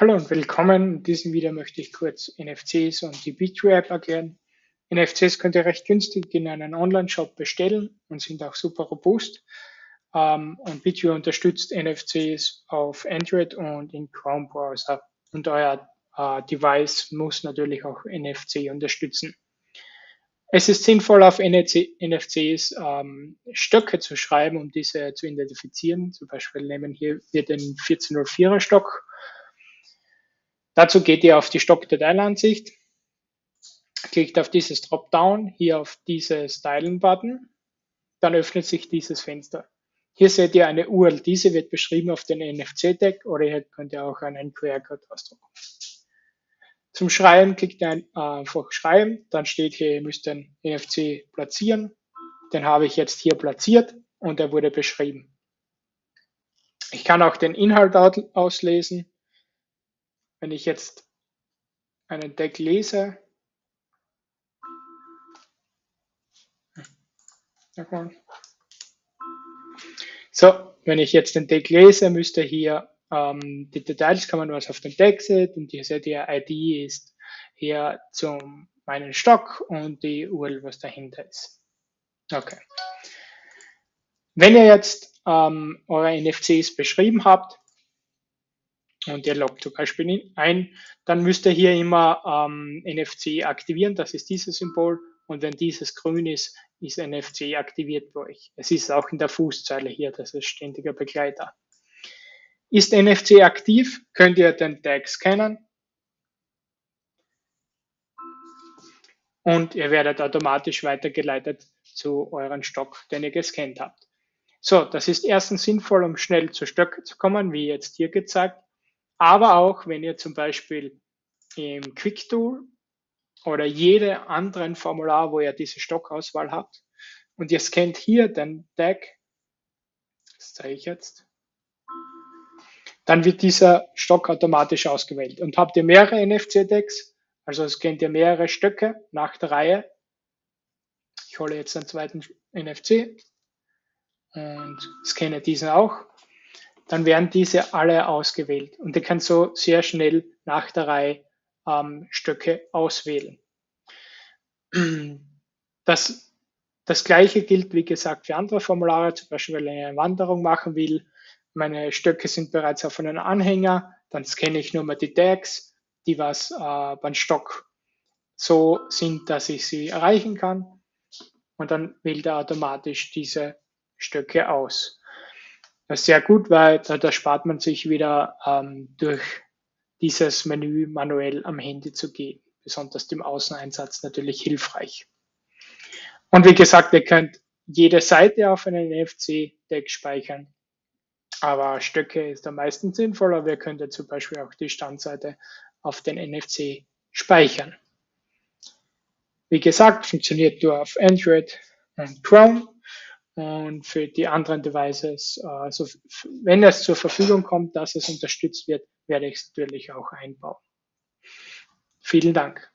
Hallo und willkommen. In diesem Video möchte ich kurz NFCs und die Bitrue App erklären. NFCs könnt ihr recht günstig in einen Online-Shop bestellen und sind auch super robust. Ähm, und Bitrue unterstützt NFCs auf Android und in Chrome Browser. Und euer äh, Device muss natürlich auch NFC unterstützen. Es ist sinnvoll, auf NFC, NFCs ähm, Stöcke zu schreiben, um diese zu identifizieren. Zum Beispiel nehmen hier wir den 1404er Stock Dazu geht ihr auf die Stockdateienansicht, klickt auf dieses Dropdown, hier auf dieses Teilen-Button, dann öffnet sich dieses Fenster. Hier seht ihr eine URL, diese wird beschrieben auf den NFC-Tag oder hier könnt ihr auch einen QR-Code ausdrucken. Zum Schreiben klickt ihr einfach Schreiben, dann steht hier, ihr müsst den NFC platzieren. Den habe ich jetzt hier platziert und er wurde beschrieben. Ich kann auch den Inhalt auslesen wenn ich jetzt einen Deck lese, so, wenn ich jetzt den Deck lese, müsste hier ähm, die Details kommen, was auf dem Deck steht und hier seht ihr, ID ist hier zum meinen Stock und die URL, was dahinter ist. Okay. Wenn ihr jetzt ähm, eure NFCs beschrieben habt, und ihr loggt zum Beispiel ein, dann müsst ihr hier immer ähm, NFC aktivieren, das ist dieses Symbol und wenn dieses grün ist, ist NFC aktiviert bei euch. Es ist auch in der Fußzeile hier, das ist ständiger Begleiter. Ist NFC aktiv, könnt ihr den Tag scannen und ihr werdet automatisch weitergeleitet zu euren Stock, den ihr gescannt habt. So, das ist erstens sinnvoll, um schnell zu Stöcke zu kommen, wie jetzt hier gezeigt. Aber auch, wenn ihr zum Beispiel im Quick-Tool oder jede anderen Formular, wo ihr diese Stockauswahl habt, und ihr scannt hier den Tag, das zeige ich jetzt, dann wird dieser Stock automatisch ausgewählt. Und habt ihr mehrere NFC-Tags, also scannt ihr mehrere Stöcke nach der Reihe, ich hole jetzt einen zweiten NFC und scanne diesen auch, dann werden diese alle ausgewählt und ihr könnt so sehr schnell nach der Reihe ähm, Stöcke auswählen. Das, das gleiche gilt, wie gesagt, für andere Formulare, zum Beispiel, wenn ich eine Wanderung machen will, meine Stöcke sind bereits auf einem Anhänger, dann scanne ich nur mal die Tags, die was äh, beim Stock so sind, dass ich sie erreichen kann. Und dann wählt er automatisch diese Stöcke aus. Das ist sehr gut, weil da, spart man sich wieder ähm, durch dieses Menü manuell am Handy zu gehen. Besonders im Außeneinsatz natürlich hilfreich. Und wie gesagt, ihr könnt jede Seite auf einen NFC-Deck speichern. Aber Stöcke ist am meisten sinnvoller. Wir können zum Beispiel auch die Standseite auf den NFC speichern. Wie gesagt, funktioniert nur auf Android und Chrome. Und für die anderen Devices, also wenn es zur Verfügung kommt, dass es unterstützt wird, werde ich es natürlich auch einbauen. Vielen Dank.